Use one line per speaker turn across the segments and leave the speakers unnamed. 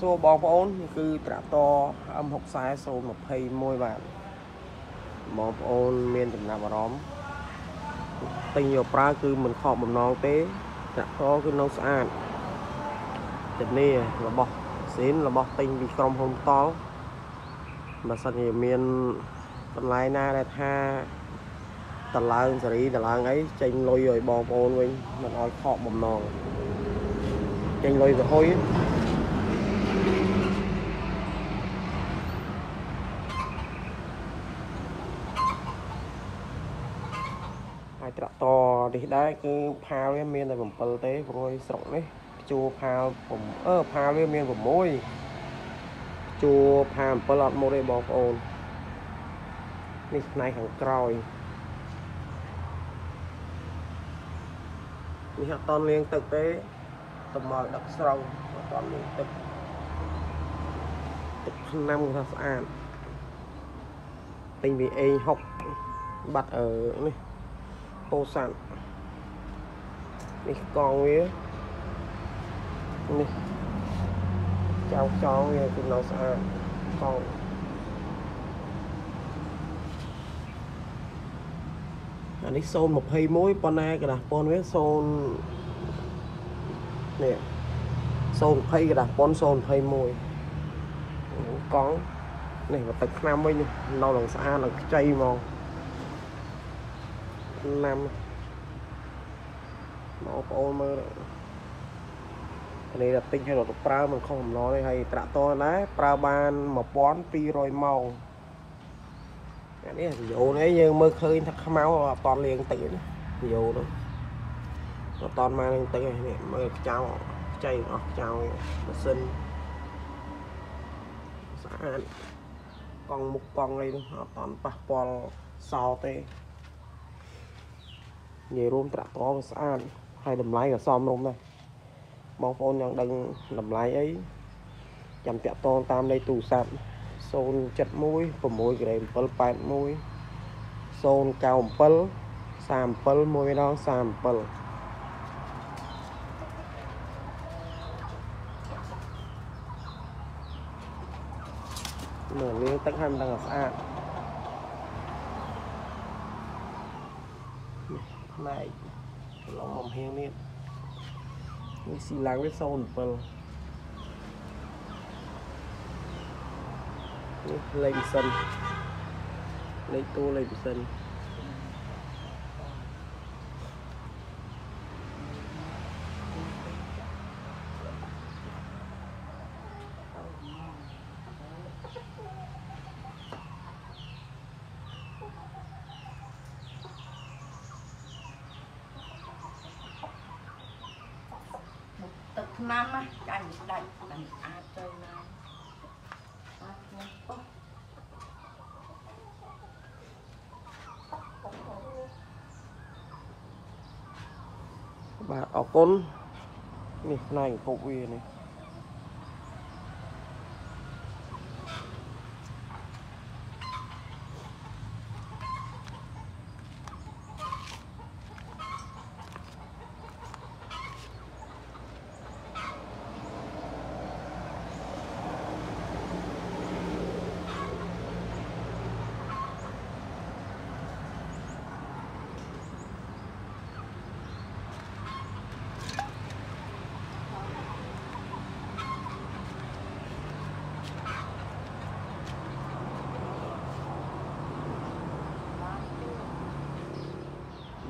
សួរបងប្អូន គឺត្រាក់ត M60 021 បាទបងប្អូនមានចំណាប់អារម្មណ៍ទិញយកប្រើគឺមិនខកបំណងទេត្រាក់តគឺនៅស្អាតជំនាញរបស់ស៊ីនរបស់ទិញពីក្រុមហ៊ុនតល់បើសិនជាមានបន្លែណាដែលថាតឡើងសេរីតឡើងអីចេញលុយឲ្យបងប្អូនវិញមិនឲ្យខកបំណងចេញលុយទៅហុយ ហើយត្រាក់តនេះដែរគឺផាវវាមានតែ7ទេព្រោះស្រុកនេះជួផាវអឺផាវវាមាន6ជួផាវ7អត់មកទេបងប្អូននេះផ្នែកខាងក្រោយនេះអត់តន់លាងទឹកទេទៅមកដឹកស្រង់អត់តន់លាងទឹកទឹក ឆ្នាំគាត់ថាស្អាតទិញពីអេង6បាត់អឺនេះពោធិ៍សាត់នេះកង់វានេះចៅចងវាគឺនៅស្អាតកង់អានេះ021ប៉ុន្តែกระดาษប៉ុនវា0នេះ020กระดาษប៉ុន021 កង់នេះមកទឹកឆ្នាំវិញនៅនឹងស្អាតនឹងខ្ចីហ្មងឆ្នាំបងប្អូនមើលនេះដល់ទិញឲ្យរត់ប្រើមិនខុសកំណត់ទេហើយត្រាក់តដែរប្រើបាន1200ម៉ោងអានេះវីដេអូនេះយើងមើលឃើញថាខ្មៅអត់តលាងទឹកទេណាវីដេអូនោះអត់តមកលាងទឹកទេនេះមើលខ្ចៅខ្ចីអស់ខ្ចៅម៉ាស៊ីន ស្អាតកង់មុខកង់អីនោះអត់តប៉ះពាល់សោទេនិយាយរួមត្រាក់តក៏ស្អាតហើយតម្លៃក៏សមរម្យដែរបងប្អូនចង់ដឹងតម្លៃអីចាំតាក់ទងតាមលេខទូរស័ព្ទ071 6ក្រេ781 097 37 1ដង37 មើលលាងទឹកឲ្យមិនដឹងស្អាតផ្នែកប្រឡងបំហៀងនេះនេះស៊ីឡើងវា07នេះលេខម៉ាស៊ីនលេខទូលេខម៉ាស៊ីន
ទឹកឆ្នាំណាចាញ់ដាច់មិនអាចចូលណាអត់ខ្ញុំបោះ
បាទអរគុណនេះផ្នែកកំពប់វានេះ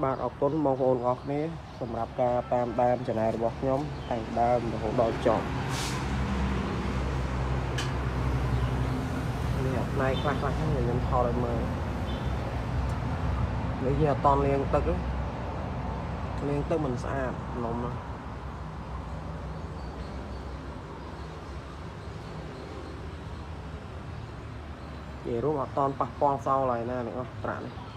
បាទអរគុណបងប្អូនទាំងអស់គ្នាសម្រាប់ការតាមដានឆានែលរបស់ខ្ញុំតាំងពីដើមរហូតដល់ចប់នេះផ្នែកខ្លះខ្លះហ្នឹងខ្ញុំថតឲ្យមើលនេះយើងអត់តលាងទឹកទេលាងទឹកមិនស្អាតនំណានិយាយរួមអត់តប៉ះពាល់សោឡើយណាទាំងអស់ត្រាក់នេះ